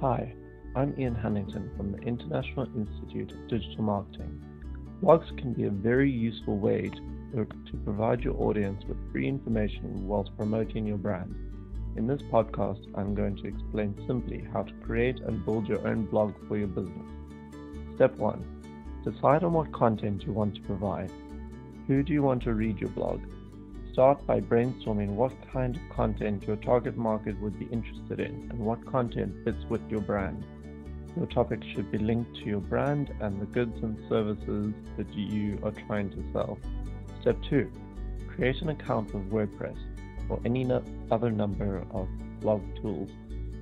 Hi, I'm Ian Hannington from the International Institute of Digital Marketing. Blogs can be a very useful way to, to provide your audience with free information whilst promoting your brand. In this podcast, I'm going to explain simply how to create and build your own blog for your business. Step 1 Decide on what content you want to provide. Who do you want to read your blog? Start by brainstorming what kind of content your target market would be interested in and what content fits with your brand. Your topic should be linked to your brand and the goods and services that you are trying to sell. Step 2 Create an account with WordPress or any no- other number of blog tools.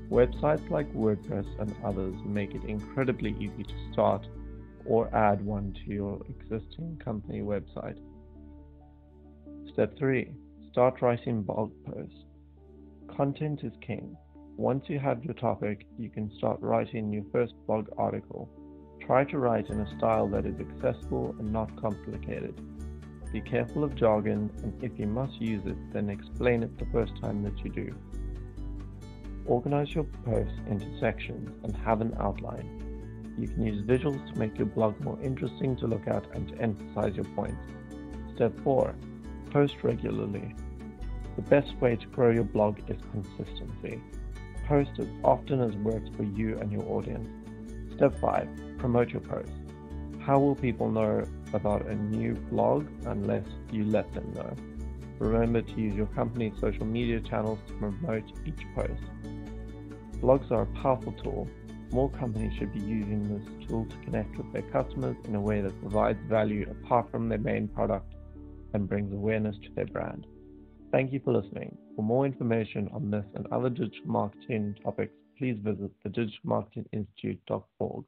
Websites like WordPress and others make it incredibly easy to start or add one to your existing company website. Step 3 Start writing blog posts. Content is king. Once you have your topic, you can start writing your first blog article. Try to write in a style that is accessible and not complicated. Be careful of jargon, and if you must use it, then explain it the first time that you do. Organize your posts into sections and have an outline. You can use visuals to make your blog more interesting to look at and to emphasize your points. Step 4 Post regularly. The best way to grow your blog is consistency. Post as often as works for you and your audience. Step 5 Promote your posts. How will people know about a new blog unless you let them know? Remember to use your company's social media channels to promote each post. Blogs are a powerful tool. More companies should be using this tool to connect with their customers in a way that provides value apart from their main product and brings awareness to their brand. Thank you for listening. For more information on this and other digital marketing topics, please visit the digitalmarketinginstitute.org.